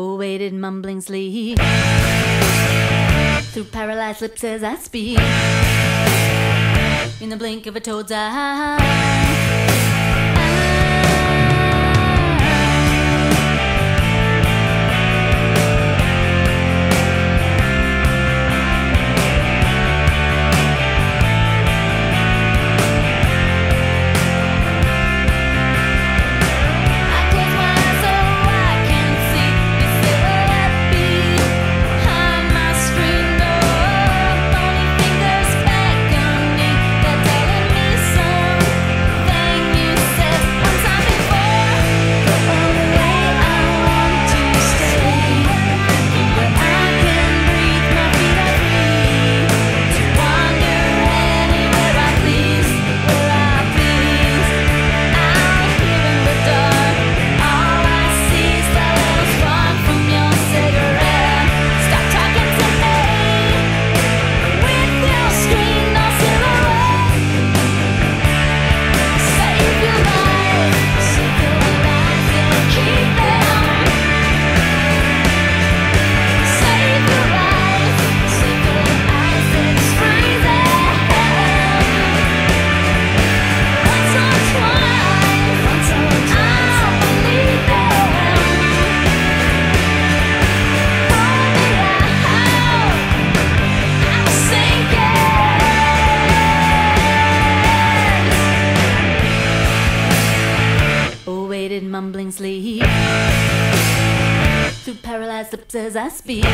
Weighted mumbling sleep Through paralyzed lips as I speak. In the blink of a toad's eye. sleep Through paralyzed lips as I speak,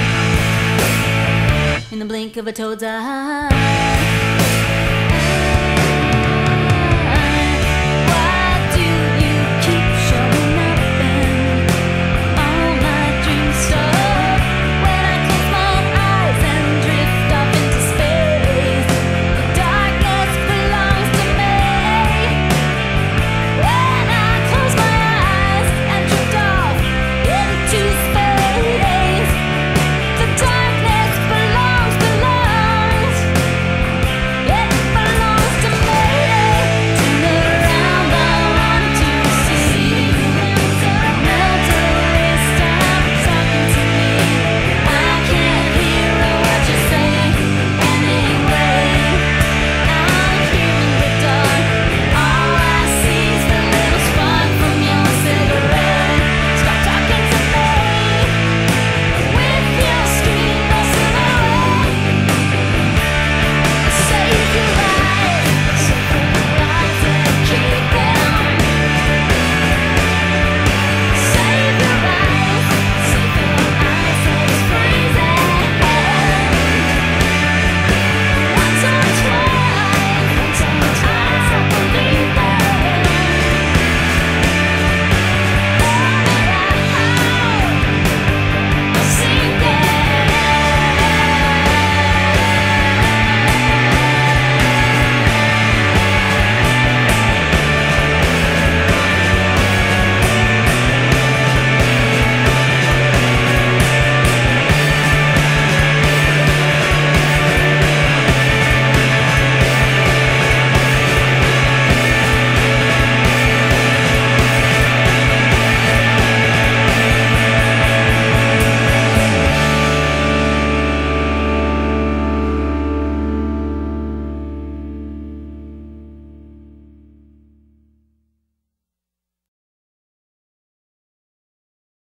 in the blink of a toad's eye.